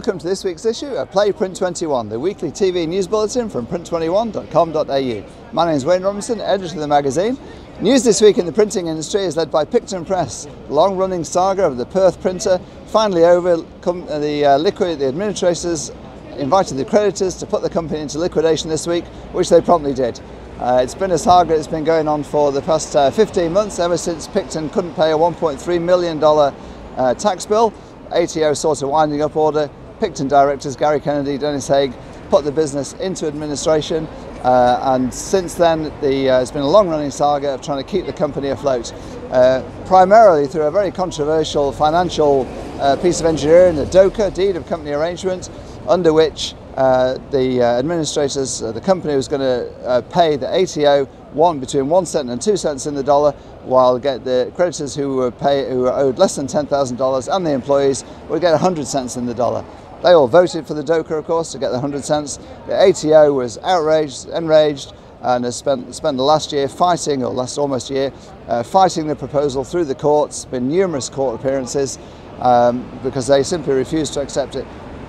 Welcome to this week's issue of Play Print 21, the weekly TV news bulletin from print21.com.au. My name is Wayne Robinson, editor of the magazine. News this week in the printing industry is led by Picton Press. The long-running saga of the Perth printer finally over. The uh, liquid, the administrators invited the creditors to put the company into liquidation this week, which they promptly did. Uh, it's been a saga that's been going on for the past uh, 15 months, ever since Picton couldn't pay a $1.3 million uh, tax bill. ATO sought a winding up order Picton directors Gary Kennedy, Dennis Haig put the business into administration uh, and since then the, uh, it's been a long running saga of trying to keep the company afloat. Uh, primarily through a very controversial financial uh, piece of engineering, the DOCA, Deed of Company Arrangement, under which uh, the uh, administrators, the company was going to pay the ATO one between one cent and two cents in the dollar, while get the creditors who were pay, who were owed less than ten thousand dollars and the employees would get hundred cents in the dollar. They all voted for the DOCA, of course, to get the 100 cents. The ATO was outraged, enraged, and has spent, spent the last year fighting, or last almost year, uh, fighting the proposal through the courts, been numerous court appearances, um, because they simply refused to accept it.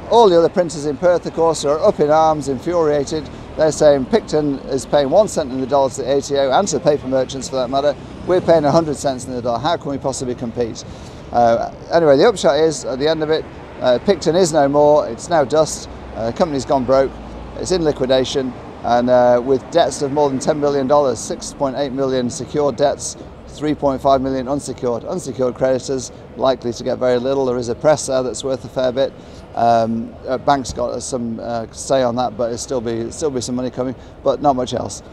All the other printers in Perth, of course, are up in arms, infuriated. They're saying Picton is paying one cent in the dollar to the ATO and to the paper merchants for that matter. We're paying 100 cents in the dollar. How can we possibly compete? Uh, anyway, the upshot is, at the end of it, uh, Picton is no more, it's now dust, uh, the company's gone broke, it's in liquidation, and uh, with debts of more than $10 million, 6.8 million secured debts, 3.5 million unsecured. Unsecured creditors likely to get very little. There is a press there that's worth a fair bit. Um, uh, banks got some uh, say on that, but it'll still be still be some money coming, but not much else.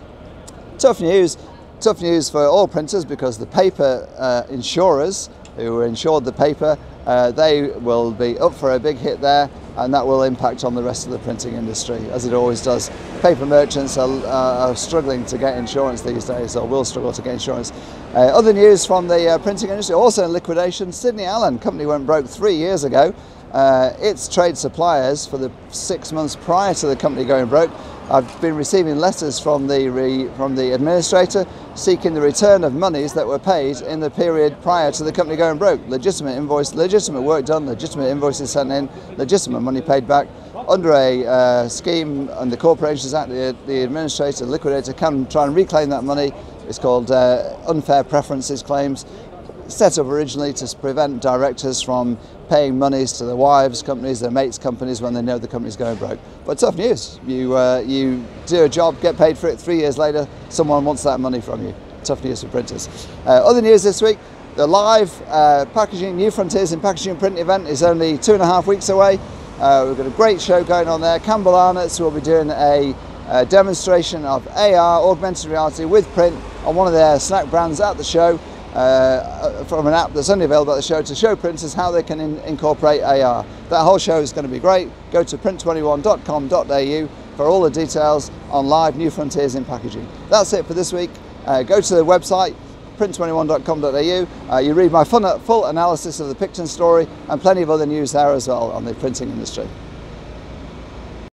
Tough news. Tough news for all printers because the paper uh, insurers who insured the paper uh, they will be up for a big hit there and that will impact on the rest of the printing industry as it always does. Paper merchants are, uh, are struggling to get insurance these days or will struggle to get insurance. Uh, other news from the uh, printing industry, also in liquidation, Sydney Allen company went broke three years ago. Uh, its trade suppliers for the six months prior to the company going broke I've been receiving letters from the, re, from the administrator seeking the return of monies that were paid in the period prior to the company going broke. Legitimate invoice, legitimate work done, legitimate invoices sent in, legitimate money paid back. Under a uh, scheme under the Corporations Act, the, the administrator, liquidator can try and reclaim that money. It's called uh, unfair preferences claims set up originally to prevent directors from paying monies to their wives' companies, their mates' companies when they know the company's going broke. But tough news. You, uh, you do a job, get paid for it, three years later, someone wants that money from you. Tough news for printers. Uh, other news this week, the live uh, Packaging New Frontiers in Packaging and Print event is only two and a half weeks away. Uh, we've got a great show going on there. Campbell Arnott's will be doing a, a demonstration of AR, augmented reality with print on one of their snack brands at the show uh, from an app that's only available at the show to show printers how they can in incorporate AR. That whole show is going to be great. Go to print21.com.au for all the details on live new frontiers in packaging. That's it for this week. Uh, go to the website print21.com.au. Uh, you read my full analysis of the Picton story and plenty of other news there as well on the printing industry.